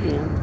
系。